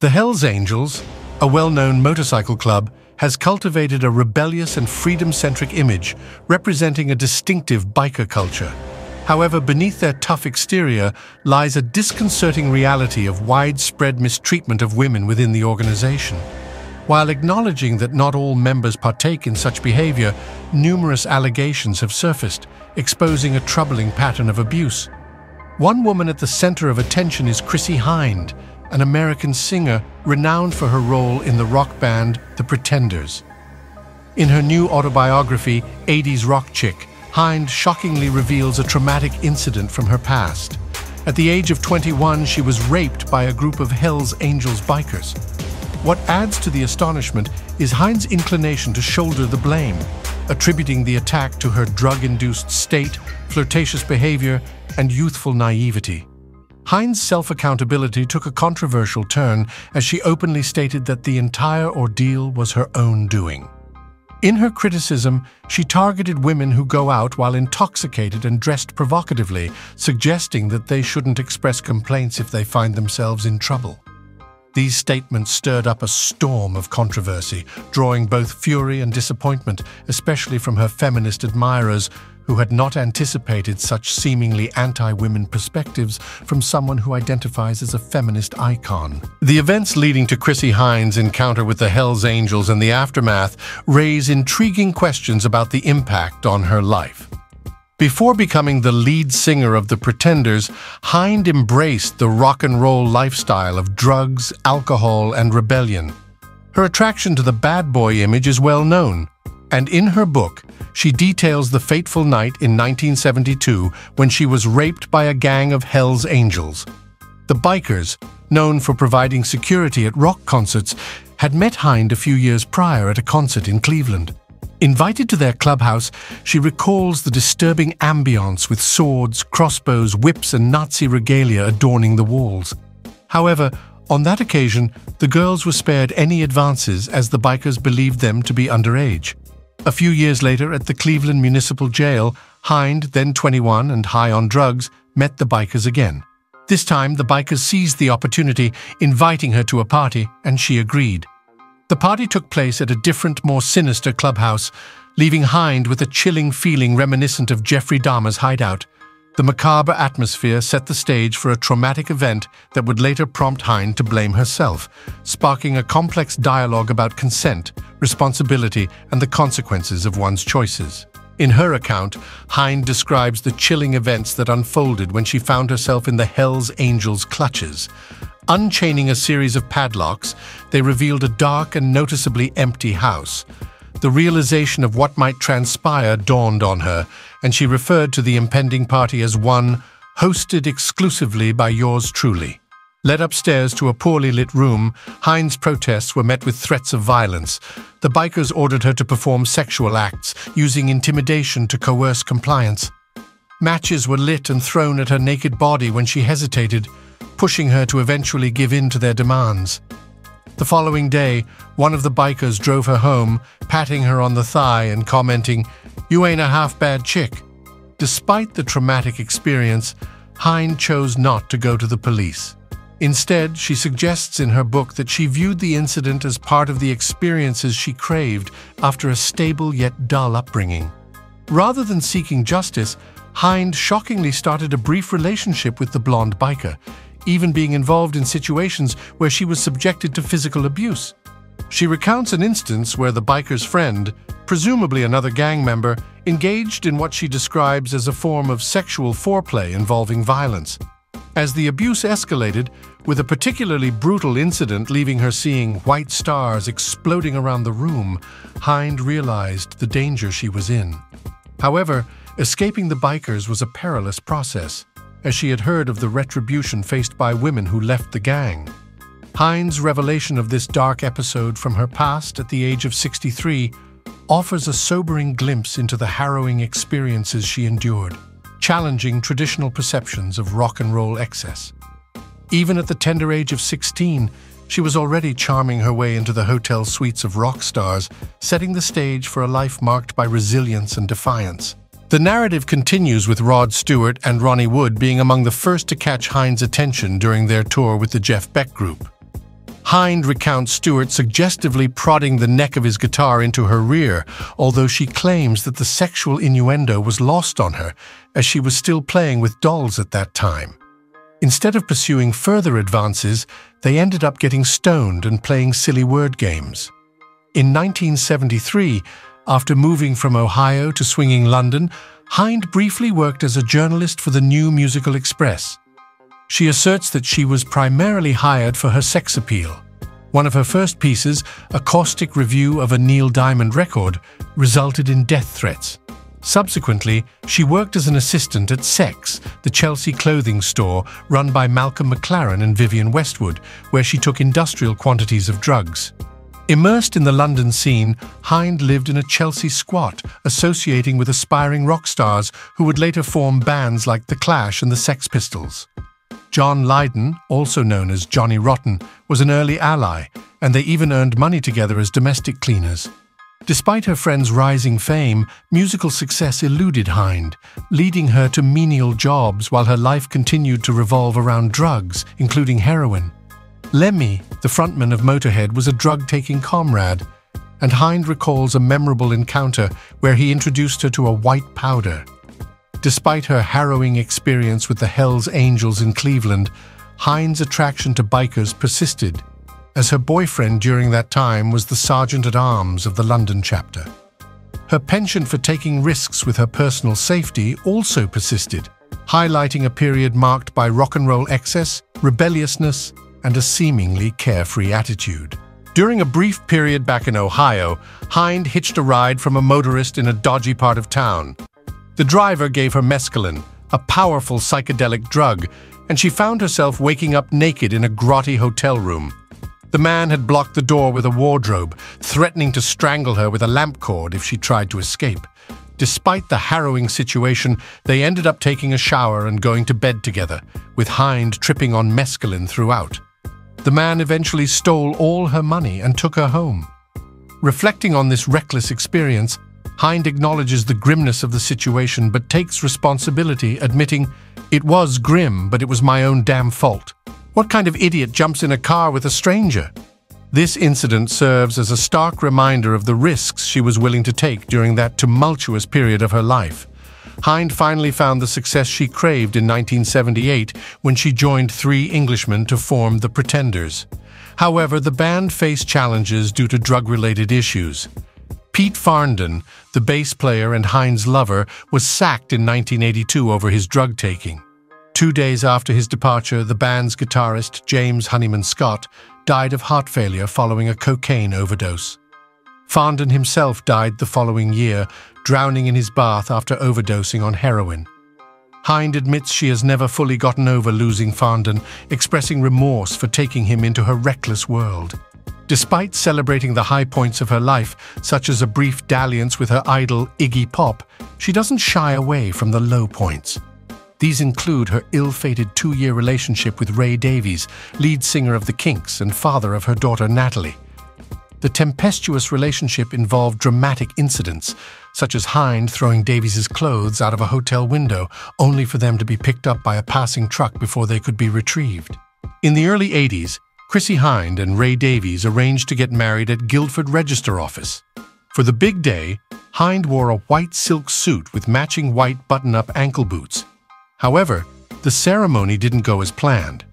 The Hells Angels, a well-known motorcycle club, has cultivated a rebellious and freedom-centric image, representing a distinctive biker culture. However, beneath their tough exterior lies a disconcerting reality of widespread mistreatment of women within the organization. While acknowledging that not all members partake in such behavior, numerous allegations have surfaced, exposing a troubling pattern of abuse. One woman at the center of attention is Chrissie Hynde, an American singer renowned for her role in the rock band The Pretenders. In her new autobiography, 80s Rock Chick, Hynde shockingly reveals a traumatic incident from her past. At the age of 21, she was raped by a group of Hells Angels bikers. What adds to the astonishment is Hynde's inclination to shoulder the blame, attributing the attack to her drug-induced state, flirtatious behavior, and youthful naivety. Hynde's self-accountability took a controversial turn as she openly stated that the entire ordeal was her own doing. In her criticism, she targeted women who go out while intoxicated and dressed provocatively, suggesting that they shouldn't express complaints if they find themselves in trouble. These statements stirred up a storm of controversy, drawing both fury and disappointment, especially from her feminist admirers who had not anticipated such seemingly anti-women perspectives from someone who identifies as a feminist icon. The events leading to Chrissie Hynde's encounter with the Hells Angels and the aftermath raise intriguing questions about the impact on her life. Before becoming the lead singer of The Pretenders, Hynde embraced the rock and roll lifestyle of drugs, alcohol, and rebellion. Her attraction to the bad boy image is well known, and in her book, she details the fateful night in 1972 when she was raped by a gang of Hell's Angels. The bikers, known for providing security at rock concerts, had met Hynde a few years prior at a concert in Cleveland. Invited to their clubhouse, she recalls the disturbing ambience with swords, crossbows, whips, and Nazi regalia adorning the walls. However, on that occasion, the girls were spared any advances as the bikers believed them to be underage. A few years later, at the Cleveland Municipal Jail, Hynde, then 21 and high on drugs, met the bikers again. This time, the bikers seized the opportunity, inviting her to a party, and she agreed. The party took place at a different, more sinister clubhouse, leaving Hynde with a chilling feeling reminiscent of Jeffrey Dahmer's hideout. The macabre atmosphere set the stage for a traumatic event that would later prompt Hynde to blame herself, sparking a complex dialogue about consent, responsibility, and the consequences of one's choices. In her account, Hynde describes the chilling events that unfolded when she found herself in the Hells Angels' clutches. Unchaining a series of padlocks, they revealed a dark and noticeably empty house. The realization of what might transpire dawned on her, and she referred to the impending party as one hosted exclusively by yours truly. Led upstairs to a poorly lit room, Hynde's protests were met with threats of violence. The bikers ordered her to perform sexual acts, using intimidation to coerce compliance. Matches were lit and thrown at her naked body when she hesitated, pushing her to eventually give in to their demands. The following day, one of the bikers drove her home, patting her on the thigh and commenting, You ain't a half bad chick. Despite the traumatic experience, Hynde chose not to go to the police. Instead, she suggests in her book that she viewed the incident as part of the experiences she craved after a stable yet dull upbringing. Rather than seeking justice, Hynde shockingly started a brief relationship with the blonde biker, even being involved in situations where she was subjected to physical abuse. She recounts an instance where the biker's friend, presumably another gang member, engaged in what she describes as a form of sexual foreplay involving violence. As the abuse escalated, with a particularly brutal incident leaving her seeing white stars exploding around the room, Hynde realized the danger she was in. However, escaping the bikers was a perilous process as she had heard of the retribution faced by women who left the gang. Hynde's revelation of this dark episode from her past at the age of 63 offers a sobering glimpse into the harrowing experiences she endured, challenging traditional perceptions of rock and roll excess. Even at the tender age of 16, she was already charming her way into the hotel suites of rock stars, setting the stage for a life marked by resilience and defiance. The narrative continues with Rod Stewart and Ronnie Wood being among the first to catch Hynde's attention during their tour with the Jeff Beck Group. Hynde recounts Stewart suggestively prodding the neck of his guitar into her rear, although she claims that the sexual innuendo was lost on her, as she was still playing with dolls at that time. Instead of pursuing further advances, they ended up getting stoned and playing silly word games. In 1973, after moving from Ohio to swinging London, Hynde briefly worked as a journalist for the New Musical Express. She asserts that she was primarily hired for her sex appeal. One of her first pieces, a caustic review of a Neil Diamond record, resulted in death threats. Subsequently, she worked as an assistant at Sex, the Chelsea clothing store run by Malcolm McLaren and Vivienne Westwood, where she took industrial quantities of drugs. Immersed in the London scene, Hynde lived in a Chelsea squat, associating with aspiring rock stars who would later form bands like The Clash and the Sex Pistols. John Lydon, also known as Johnny Rotten, was an early ally, and they even earned money together as domestic cleaners. Despite her friend's rising fame, musical success eluded Hynde, leading her to menial jobs while her life continued to revolve around drugs, including heroin. Lemmy, the frontman of Motorhead, was a drug-taking comrade, and Hynde recalls a memorable encounter where he introduced her to a white powder. Despite her harrowing experience with the Hells Angels in Cleveland, Hynde's attraction to bikers persisted, as her boyfriend during that time was the Sergeant-at-Arms of the London chapter. Her penchant for taking risks with her personal safety also persisted, highlighting a period marked by rock and roll excess, rebelliousness, and a seemingly carefree attitude. During a brief period back in Ohio, Hynde hitched a ride from a motorist in a dodgy part of town, the driver gave her mescaline, a powerful psychedelic drug, and she found herself waking up naked in a grotty hotel room. The man had blocked the door with a wardrobe, threatening to strangle her with a lamp cord if she tried to escape. Despite the harrowing situation, they ended up taking a shower and going to bed together, with Hynde tripping on mescaline throughout. The man eventually stole all her money and took her home. Reflecting on this reckless experience, Hynde acknowledges the grimness of the situation but takes responsibility, admitting, It was grim, but it was my own damn fault. What kind of idiot jumps in a car with a stranger? This incident serves as a stark reminder of the risks she was willing to take during that tumultuous period of her life. Hynde finally found the success she craved in 1978 when she joined three Englishmen to form The Pretenders. However, the band faced challenges due to drug-related issues. Pete Farndon, the bass player and Hynde's lover, was sacked in 1982 over his drug taking. Two days after his departure, the band's guitarist, James Honeyman Scott, died of heart failure following a cocaine overdose. Farndon himself died the following year, drowning in his bath after overdosing on heroin. Hynde admits she has never fully gotten over losing Farndon, expressing remorse for taking him into her reckless world. Despite celebrating the high points of her life, such as a brief dalliance with her idol Iggy Pop, she doesn't shy away from the low points. These include her ill-fated two-year relationship with Ray Davies, lead singer of The Kinks and father of her daughter Natalie. The tempestuous relationship involved dramatic incidents, such as Hynde throwing Davies's clothes out of a hotel window, only for them to be picked up by a passing truck before they could be retrieved. In the early 80s, Chrissie Hynde and Ray Davies arranged to get married at Guildford Register Office. For the big day, Hynde wore a white silk suit with matching white button-up ankle boots. However, the ceremony didn't go as planned.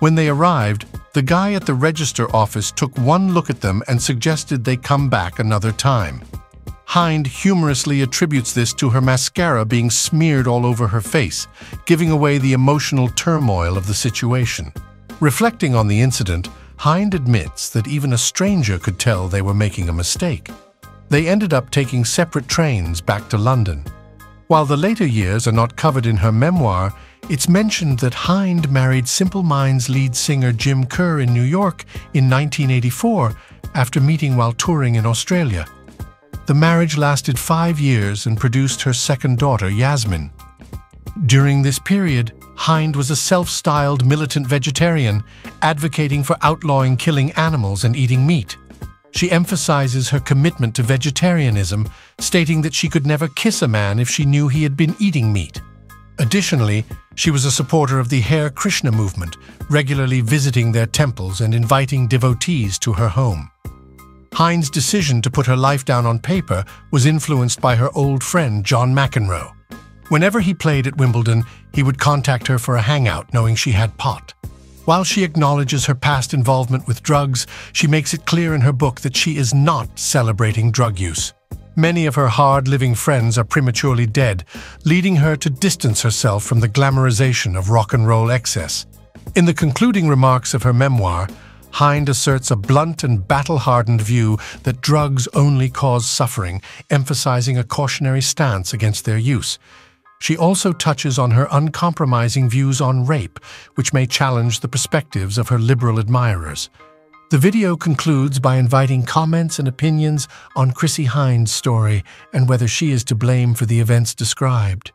When they arrived, the guy at the register office took one look at them and suggested they come back another time. Hynde humorously attributes this to her mascara being smeared all over her face, giving away the emotional turmoil of the situation. Reflecting on the incident, Hynde admits that even a stranger could tell they were making a mistake. They ended up taking separate trains back to London. While the later years are not covered in her memoir, it's mentioned that Hynde married Simple Minds lead singer Jim Kerr in New York in 1984 after meeting while touring in Australia. The marriage lasted five years and produced her second daughter, Yasmin. During this period, Hynde was a self-styled militant vegetarian, advocating for outlawing killing animals and eating meat. She emphasizes her commitment to vegetarianism, stating that she could never kiss a man if she knew he had been eating meat. Additionally, she was a supporter of the Hare Krishna movement, regularly visiting their temples and inviting devotees to her home. Hynde's decision to put her life down on paper was influenced by her old friend John McEnroe. Whenever he played at Wimbledon, he would contact her for a hangout knowing she had pot. While she acknowledges her past involvement with drugs, she makes it clear in her book that she is not celebrating drug use. Many of her hard-living friends are prematurely dead, leading her to distance herself from the glamorization of rock and roll excess. In the concluding remarks of her memoir, Hynde asserts a blunt and battle-hardened view that drugs only cause suffering, emphasizing a cautionary stance against their use. She also touches on her uncompromising views on rape, which may challenge the perspectives of her liberal admirers. The video concludes by inviting comments and opinions on Chrissie Hynde's story and whether she is to blame for the events described.